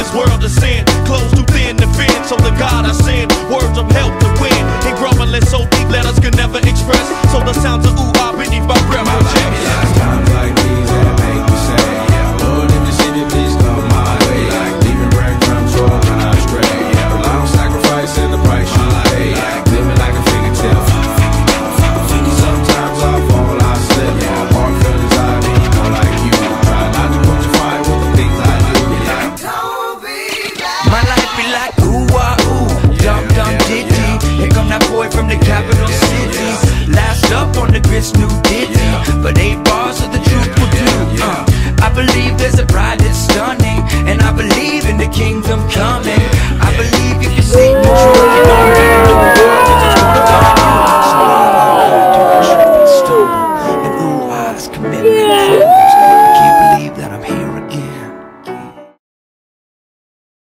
This world of sin.